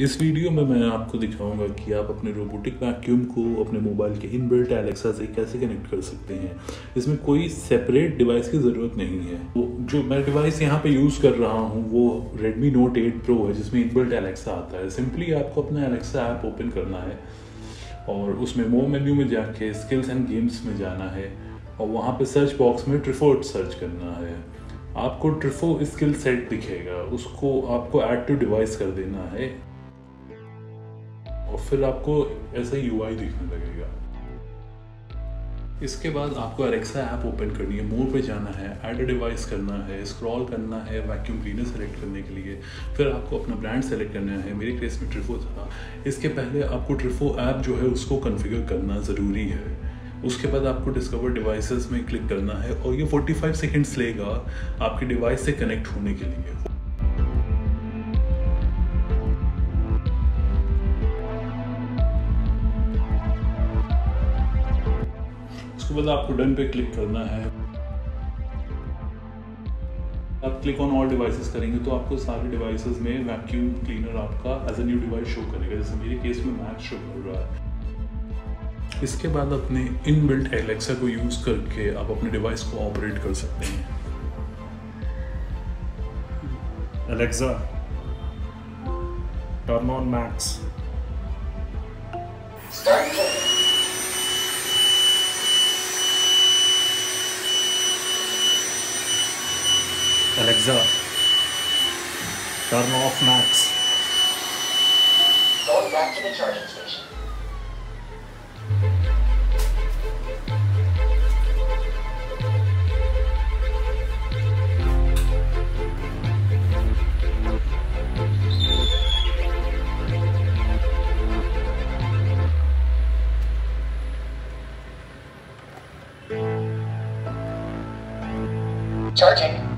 इस वीडियो में मैं आपको दिखाऊँगा कि आप अपने रोबोटिक वैक्यूम को अपने मोबाइल के इनबिल्ट एलेक्सा से कैसे कनेक्ट कर सकते हैं। इसमें कोई सेपरेट डिवाइस की ज़रूरत नहीं है। वो, जो मैं डिवाइस यहाँ पे यूज़ कर रहा हूँ, वो Redmi Note 8 Pro है, जिसमें इनबिल्ट एलेक्सा आता है। सिंपली आपको अपना एलेक्सा ऐप ओपन करना है और उसमें मो मेन्यू में जाके स्किल्स एंड गेम्स में जाना है और वहाँ पर सर्च बॉक्स में ट्रिफोर्ट सर्च करना है। आपको ट्रिफो स्किल सेट दिखेगा, उसको आपको ऐड टू डिवाइस कर देना है। और फिर आपको ऐसा यू आई दिखने लगेगा। इसके बाद आपको अलेक्सा ऐप ओपन करनी है, मोर पे जाना है ऐड डिवाइस करना है स्क्रॉल करना है वैक्यूम क्लीनर सेलेक्ट करने के लिए। फिर आपको अपना ब्रांड सेलेक्ट करना है, मेरे केस में ट्रिफो था। इसके पहले आपको ट्रिफो ऐप जो है उसको कॉन्फ़िगर करना ज़रूरी है। उसके बाद आपको डिस्कवर डिवाइसेस में क्लिक करना है और ये 45 सेकंड्स लेगा आपके डिवाइस से कनेक्ट होने के लिए। उसके बाद आपको डन पे क्लिक करना है। आप क्लिक ऑन ऑल डिवाइसेस करेंगे तो आपको सारे डिवाइसेस में वैक्यूम क्लीनर आपका as a new device show करेगा। जैसे मेरे केस में मैक्स शो कर रहा है। इसके बाद अपने इन बिल्ट एलेक्सा को यूज़ करके आप अपने डिवाइस को ऑपरेट कर सकते हैं। Alexa, turn on Max. Alexa, turn off Max. Going back to the charging station. Charging.